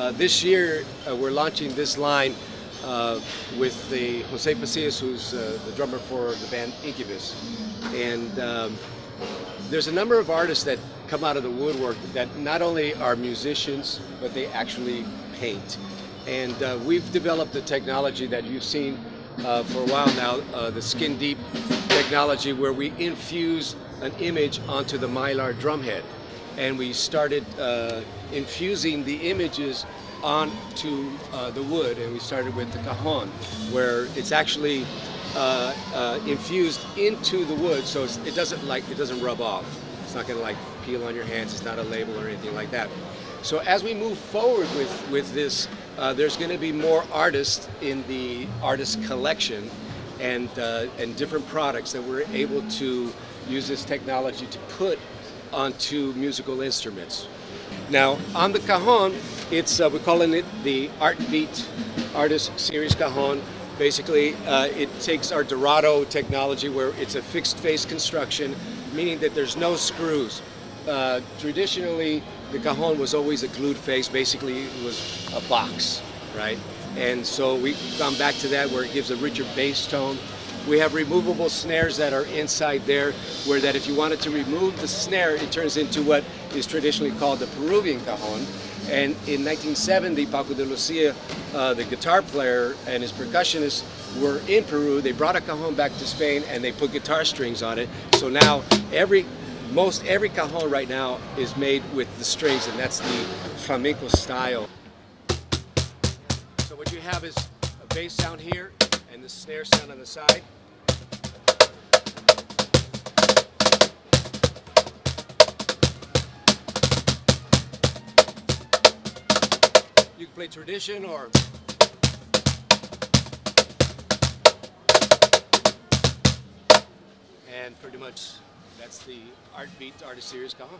Uh, this year, uh, we're launching this line uh, with the Jose Pasillas, who's uh, the drummer for the band Incubus. And um, there's a number of artists that come out of the woodwork that not only are musicians, but they actually paint. And uh, we've developed the technology that you've seen for a while now, the Skyndeep technology, where we infuse an image onto the mylar drumhead. And we started uh, infusing the images onto uh, the wood, and we started with the cajon, where it's actually uh, uh, infused into the wood, so it doesn't like it doesn't rub off. It's not going to like peel on your hands. It's not a label or anything like that. So as we move forward with with this, uh, there's going to be more artists in the artist collection, and uh, and different products that we're able to use this technology to put onto musical instruments. Now, on the cajon, it's uh, we're calling it the Art Beat Artist Series Cajon. Basically, uh, it takes our Dorado technology where it's a fixed face construction, meaning that there's no screws. Uh, traditionally, the cajon was always a glued face. Basically, it was a box, right? And so we've gone back to that where it gives a richer bass tone. We have removable snares that are inside there where that if you wanted to remove the snare, it turns into what is traditionally called the Peruvian cajon. And in 1970, Paco de Lucia, uh, the guitar player and his percussionist were in Peru. They brought a cajon back to Spain and they put guitar strings on it. So now every, most every cajon right now is made with the strings and that's the flamenco style. So what you have is a bass sound here and the snare sound on the side. You can play tradition or and pretty much that's the Art Beat Artist Series cajon.